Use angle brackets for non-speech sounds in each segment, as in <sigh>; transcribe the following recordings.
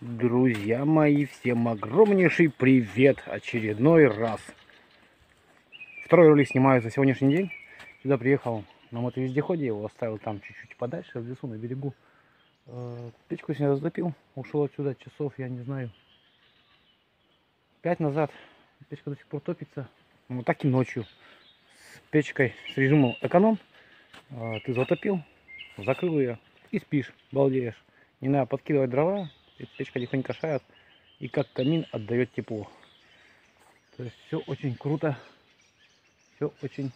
Друзья мои, всем огромнейший привет очередной раз. Второй ролик снимаю за сегодняшний день. Сюда приехал на мотовездеходе, его оставил там чуть-чуть подальше, в лесу на берегу. Э, Печку сегодня затопил, ушел отсюда часов, я не знаю, пять назад. Печка до сих пор топится. Вот так и ночью. С печкой, с режимом эконом. Э, Ты затопил, закрыл ее и спишь, балдеешь. Не надо подкидывать дрова, и печка тихонько шает, и как камин отдает тепло. То есть все очень круто, все очень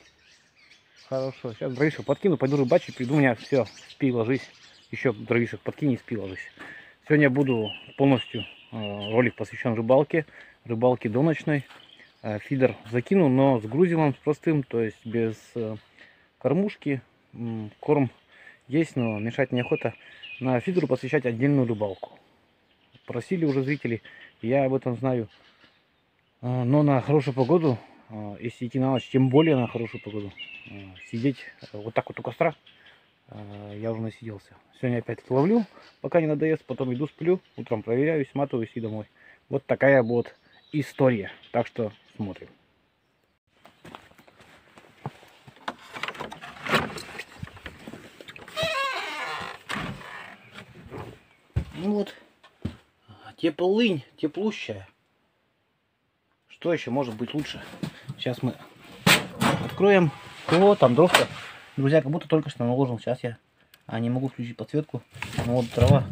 хорошо. Сейчас дровишек подкину, пойду рыбачить, приду, у меня все, спи, ложись. Еще дровишек подкини спи, ложись. Сегодня буду полностью э, ролик посвящен рыбалке, рыбалке до ночной. Э, Фидер закину, но с грузилом, с простым, то есть без э, кормушки. Корм есть, но мешать неохота. На фидеру посвящать отдельную рыбалку. Просили уже зрители, я об этом знаю. А, Но на хорошую погоду, а, если идти на ночь, тем более на хорошую погоду, а, сидеть вот так вот у костра, я уже насиделся. Сегодня опять ловлю, пока не надоест, потом иду сплю, утром проверяю, сматываюсь и домой. Вот такая вот история. Так что смотрим. Ну вот, теплынь, теплущая. Что еще может быть лучше? Сейчас мы откроем. О, там дровка. Друзья, как будто только что наложил. Сейчас я а, не могу включить подсветку. Ну вот дрова,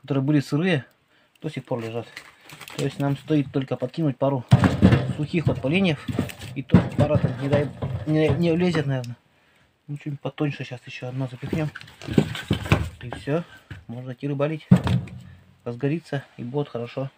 которые были сырые, до сих пор лежат. То есть нам стоит только подкинуть пару сухих вот поленьев. И то пара там не, дай, не, не влезет, наверное. Ну, чуть потоньше сейчас еще одно запихнем. И все. Можно идти рыбалить. Разгорится и будет хорошо.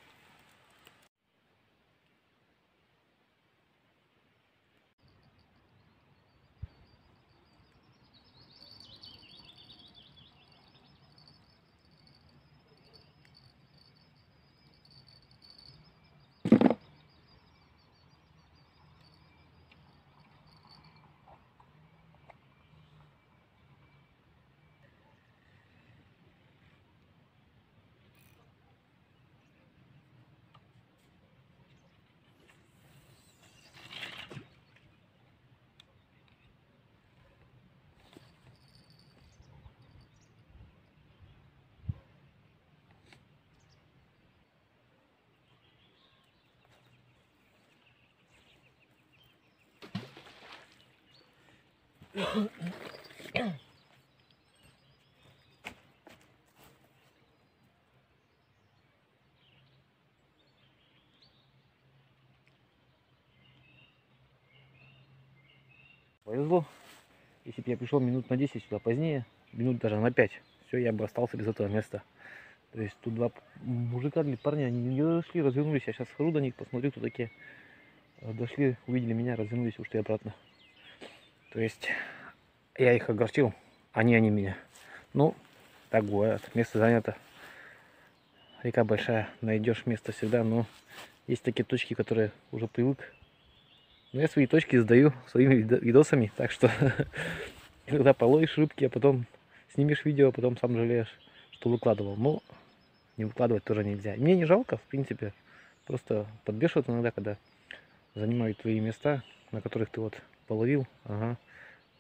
Повезло. Если бы я пришел минут на 10 сюда позднее, минут даже на 5, все, я бы остался без этого места. То есть тут два мужика или парня, они не дошли, развернулись. Я сейчас схожу до них, посмотрю, кто такие. Дошли, увидели меня, развернулись, ушли обратно. То есть я их огорчил, они, они меня. Ну, так бывает. Место занято. Река большая, найдешь место всегда, но есть такие точки, которые уже привык. Но я свои точки сдаю своими видо- видосами, так что <laughs> когда половишь рыбки, а потом снимешь видео, а потом сам жалеешь, что выкладывал. Но не выкладывать тоже нельзя. Мне не жалко, в принципе. Просто подбешивают иногда, когда занимают твои места, на которых ты вот половил. Ага.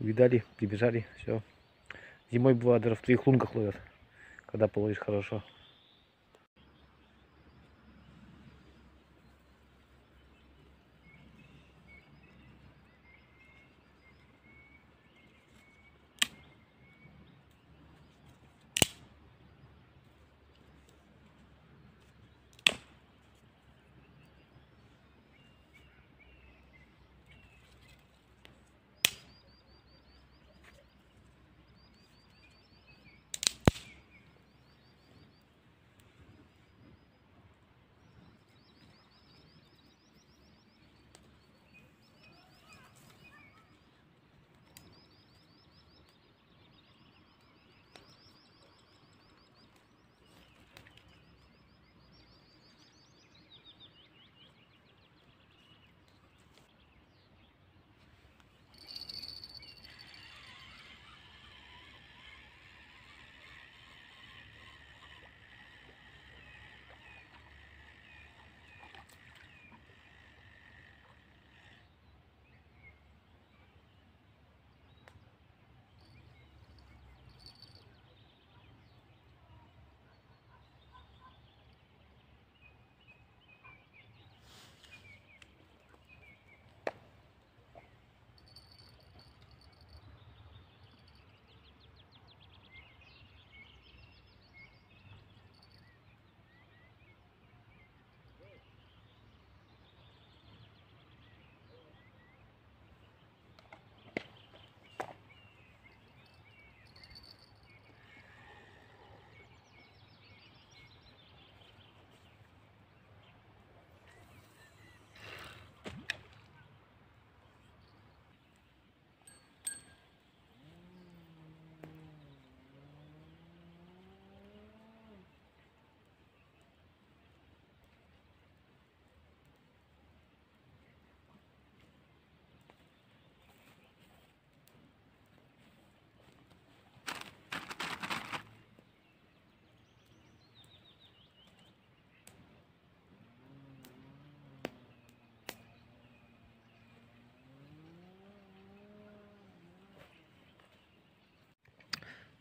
Увидали, прибежали, все. Зимой бывает даже в твоих лунках ловят, когда половишь хорошо.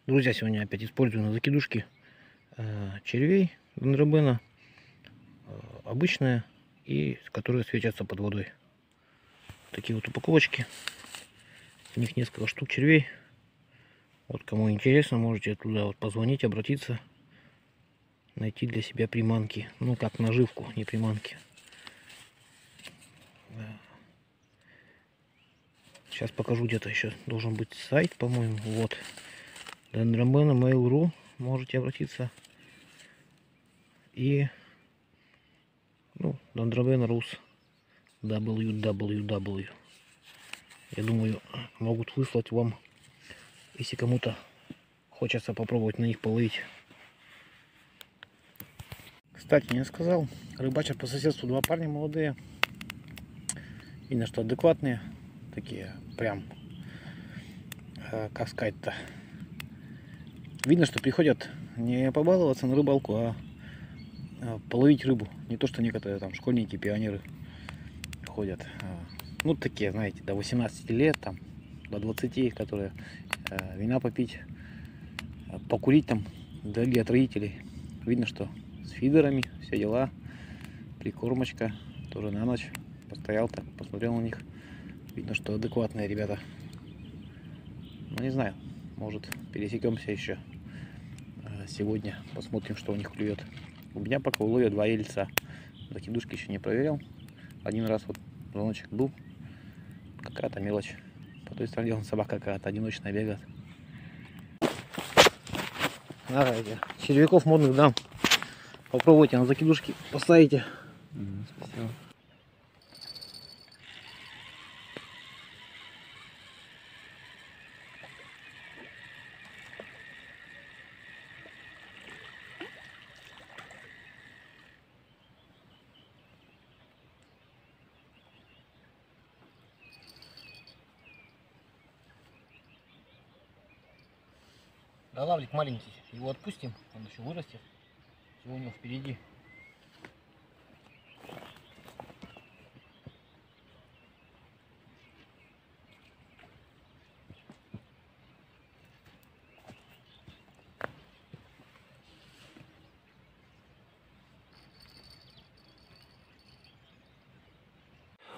Друзья, сегодня опять использую на закидушке э, червей дендробена. Э, обычные и которые светятся под водой. Такие вот упаковочки. В них несколько штук червей. Вот кому интересно, можете туда вот позвонить, обратиться. Найти для себя приманки. Ну, как наживку, не приманки. Сейчас покажу где-то еще. Должен быть сайт, по-моему. Вот. Дендромена Mail.ru. Можете обратиться. И ну, Дендробен Рус www. Я думаю, могут выслать вам, если кому-то хочется попробовать на них половить. Кстати, не сказал, рыбачат по соседству два парня молодые. Видно, что адекватные, такие прям, э, как сказать-то. Видно, что приходят не побаловаться на рыбалку, а э, половить рыбу. Не то, что некоторые там школьники, пионеры ходят. А, ну, такие, знаете, до 18 лет, там, до 20, которые э, вина попить, покурить там, вдали от родителей. Видно, что с фидерами, все дела, прикормочка, тоже на ночь. Постоял так, посмотрел на них. Видно, что адекватные ребята. Ну, не знаю, может, пересекемся еще э, сегодня, посмотрим, что у них клюет. У меня пока уловят два яйца. Закидушки еще не проверил. Один раз вот звоночек был. Какая-то мелочь. По той стороне он собака какая-то одиночная бегает. Давайте. Червяков модных дам. Попробуйте на закидушки поставите. Мгм, Спасибо. Да лавлик маленький. Его отпустим. Он еще вырастет. Всего у него впереди.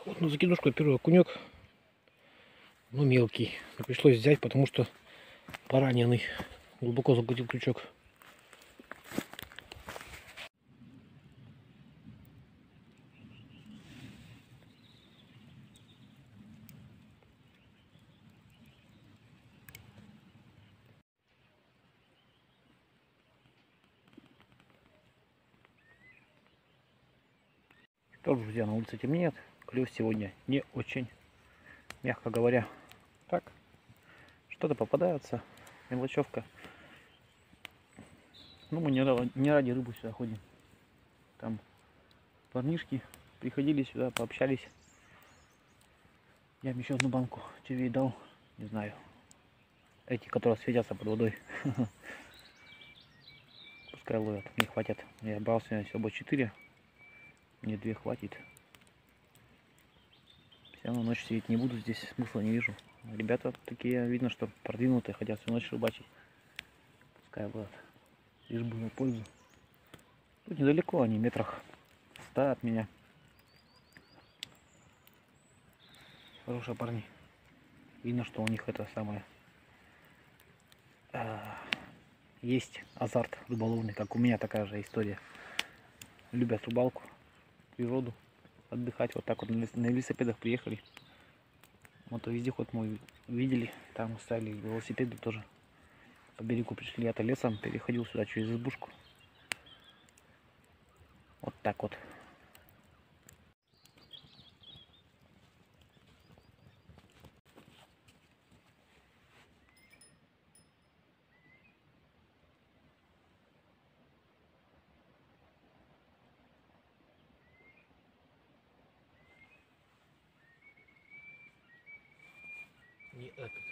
Вот на закидушку первый окунек. Ну, мелкий. Но пришлось взять, потому что пораненный. Глубоко закрутил крючок. Что ж, друзья, на улице темнеет. Клюв сегодня не очень, мягко говоря. Так, что-то попадается, мелочевка. Ну, мы не, не ради рыбы сюда ходим. Там парнишки приходили сюда, пообщались. Я им еще одну банку червей дал, не знаю. Эти, которые светятся под водой. <laughs> Пускай ловят, мне хватит. Я брал сегодня всего 4. Мне две хватит. Все равно ночь сидеть не буду, здесь смысла не вижу. Ребята такие, видно, что продвинутые, хотят всю ночь рыбачить. Пускай будут. Лишь бы на пользу. Тут недалеко они, метрах 100 от меня. Хорошие парни. Видно, что у них это самое... а, есть азарт рыболовный, как у меня такая же история. Любят рыбалку, природу, отдыхать. Вот так вот на велос- на велосипедах приехали. Вот вездеход мой видели, там ставили велосипеды тоже. По берегу пришли, я-то лесом переходил сюда через избушку. Вот так вот. Не этот.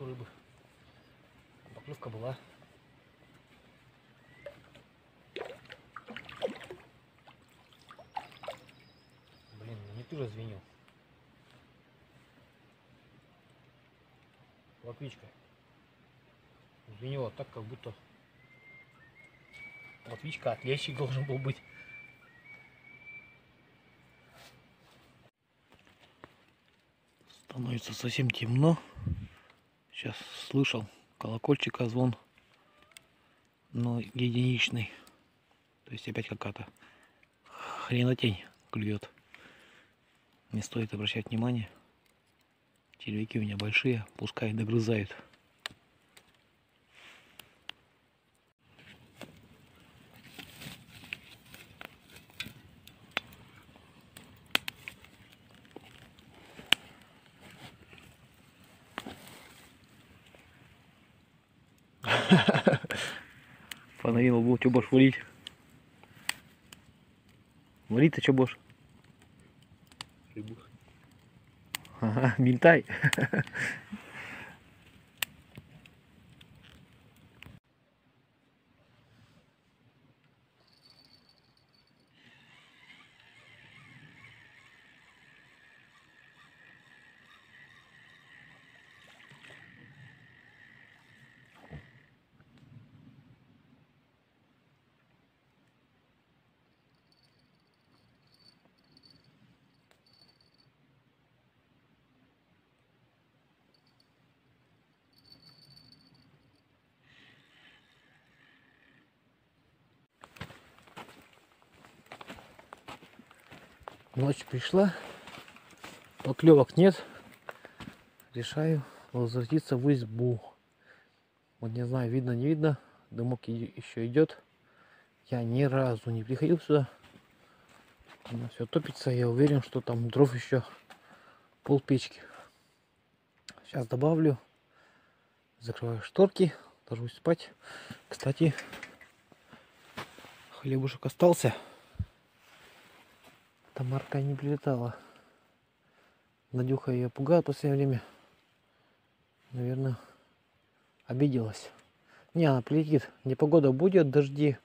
Нету рыбы. Поклевка была. тоже звенел. Латвичка. Звенело так, как будто латвичка от лещик должен был быть. Становится совсем темно. Сейчас слышал колокольчика звон, но единичный. То есть опять какая-то хренотень клюет. Не стоит обращать внимание. Червяки у меня большие, пускай догрызают. Фонарил был, что будешь варить? Варить-то что будешь? Рыбу. Ага, <laughs> минтай. <laughs> Ночь пришла, поклевок нет. Решаю возвратиться в избу. Вот не знаю, видно, не видно. Дымок еще идет. Я ни разу не приходил сюда. Она все топится. Я уверен, что там дров еще пол печки. Сейчас добавлю. Закрываю шторки. Ложусь спать. Кстати, хлебушек остался. Тамарка не прилетала. Надюха ее пугает в последнее время. Наверное, обиделась. Не, она прилетит. Не погода будет, дожди.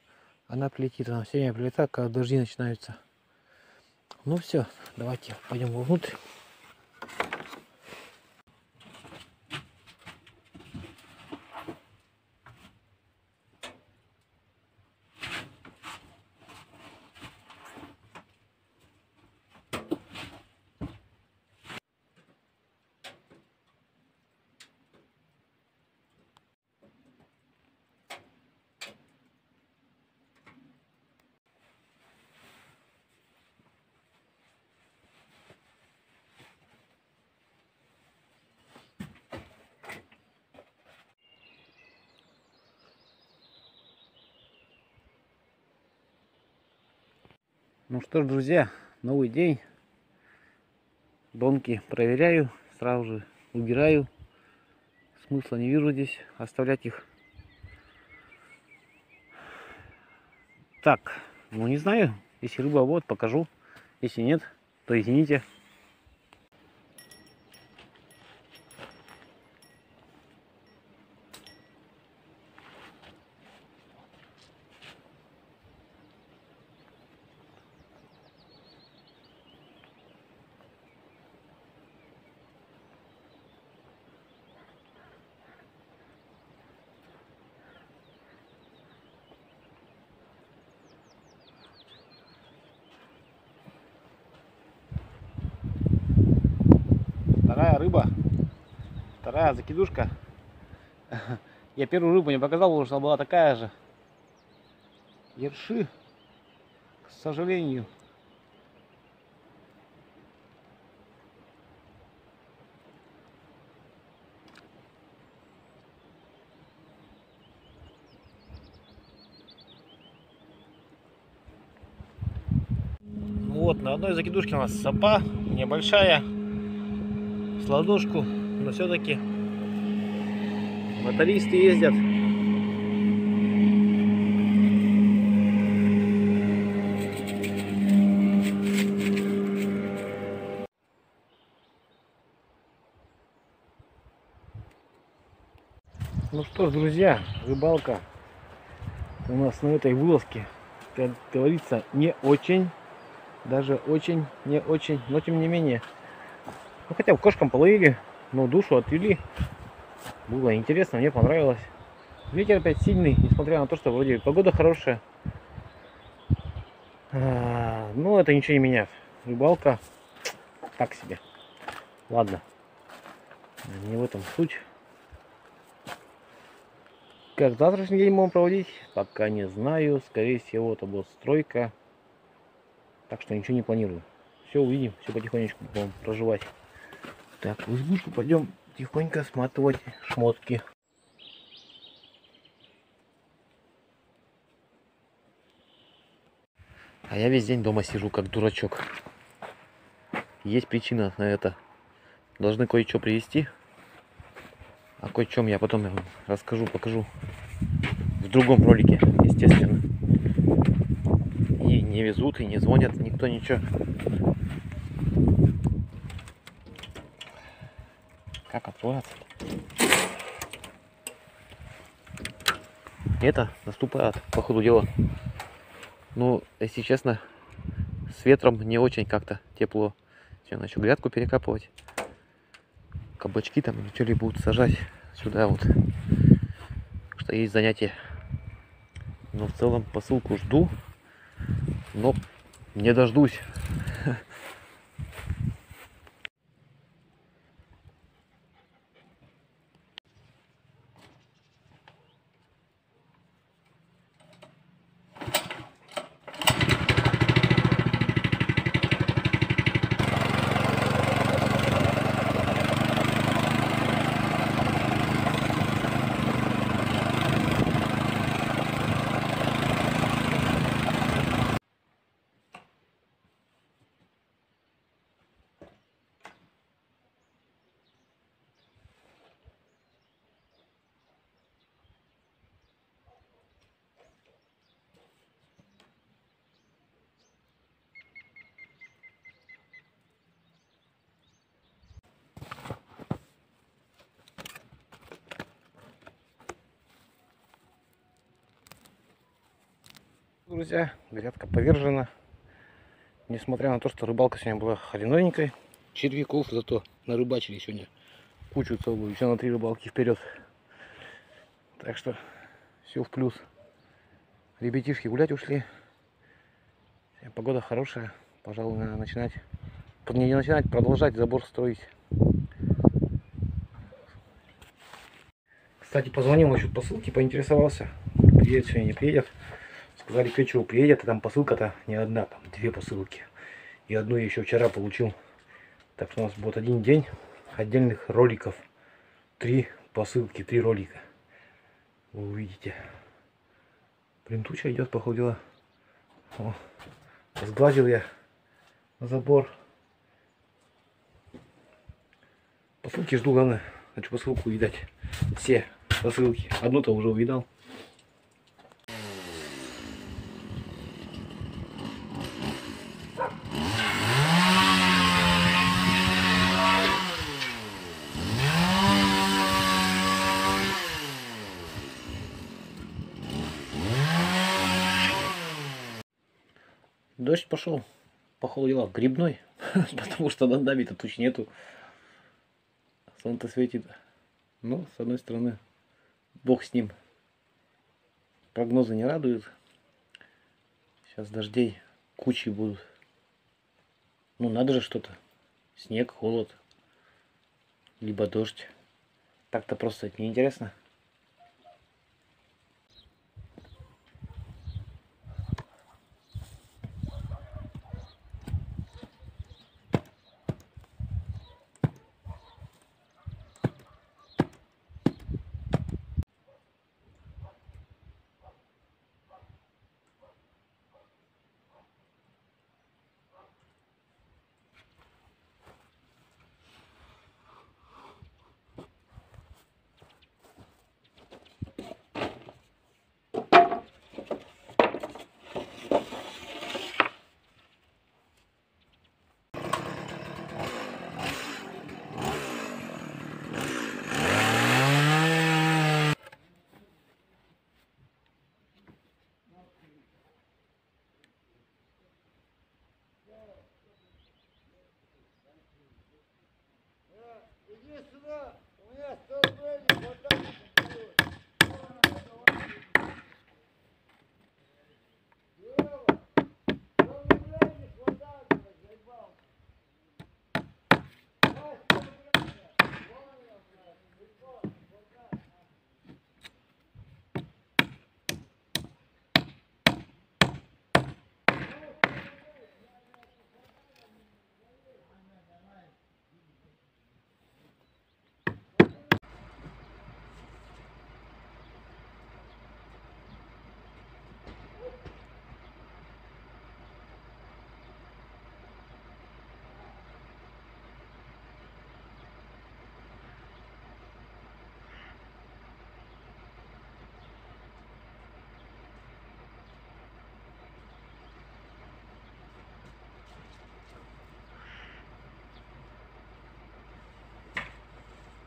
Она прилетит. Она все время прилетает, когда дожди начинаются. Ну все, давайте пойдем вовнутрь. Ну что ж, друзья, новый день. Донки проверяю, сразу же убираю. Смысла не вижу здесь оставлять их. Так, ну не знаю, если рыба вот, покажу. Если нет, то извините. Вторая рыба. Вторая закидушка. <laughs> Я первую рыбу не показал, потому что она была такая же. Ерши, к сожалению. Ну Вот, на одной закидушке у нас сапа небольшая, с ладошку, но все-таки мотористы ездят. Ну что ж, друзья, рыбалка у нас на этой вылазке, как говорится, не очень. Даже очень, не очень, но тем не менее. Ну хотя бы кошкам половили, но душу отвели. Было интересно, мне понравилось. Ветер опять сильный, несмотря на то, что вроде погода хорошая. А, Но это ничего не меняет. Рыбалка так себе. Ладно. Не в этом суть. Как завтрашний день будем проводить, пока не знаю. Скорее всего, это будет стройка. Так что ничего не планирую. Все увидим, все потихонечку будем проживать. Так, в избушку пойдем тихонько сматывать шмотки. А я весь день дома сижу, как дурачок. Есть причина на это. Должны кое-что привезти. О кое-чем я потом расскажу, покажу. В другом ролике, естественно. И не везут, и не звонят, никто ничего. Как открываться? Это наступает, по ходу дела. Ну, если честно, с ветром не очень как-то тепло. Все, начал грядку перекапывать. Кабачки там или что-либо будут сажать сюда вот. Что есть занятие. Но в целом посылку жду. Но не дождусь. Друзья, грядка повержена. Несмотря на то, что рыбалка сегодня была хреновенькой, червяков зато нарыбачили сегодня кучу целую, еще на три рыбалки вперед. Так что все в плюс. Ребятишки гулять ушли. Погода хорошая. Пожалуй, надо начинать. Не начинать, продолжать забор строить. Кстати, позвонил насчет посылки, поинтересовался. Приедет сегодня, не приедет. Сказали, к вечеру приедет, а там посылка-то не одна, там две посылки. И одну я еще вчера получил. Так что у нас будет один день отдельных роликов. Три посылки, три ролика. Вы увидите. Блин, туча идет, походу дела. О, сглазил я забор. Посылки жду, главное. Хочу посылку увидать. Все посылки. Одну-то уже увидал. Дождь пошел, походу дела, грибной, <laughs> потому что над нами-то туч нету. Солнце светит. Ну, с одной стороны, бог с ним. Прогнозы не радуют. Сейчас дождей кучи будут. Ну, надо же что-то. Снег, холод, либо дождь. Так-то просто это неинтересно.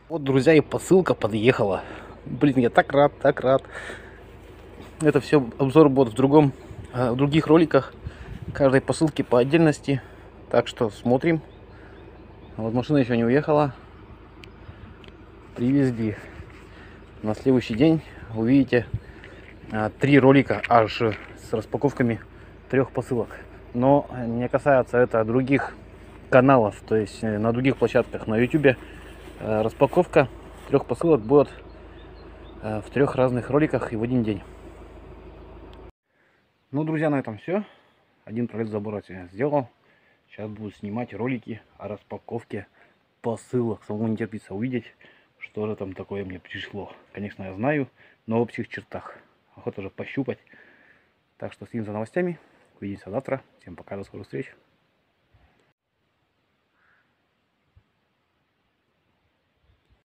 Вот, друзья, и посылка подъехала. Блин, я так рад, так рад. Это все обзор будет в другом, э, в других роликах. Каждой посылки по отдельности. Так что смотрим. Вот машина еще не уехала. Привезли. На следующий день увидите э, три ролика аж с распаковками трех посылок. Но не касается это других каналов, то есть э, на других площадках на YouTube распаковка трех посылок будет э, в трех разных роликах и в один день. Ну, друзья, на этом все. Один пролет забора я сделал. Сейчас буду снимать ролики о распаковке посылок. Самому не терпится увидеть, что же там такое мне пришло. Конечно, я знаю, но в общих чертах. Охота уже пощупать. Так что следим за новостями. Увидимся завтра. Всем пока, до скорых встреч.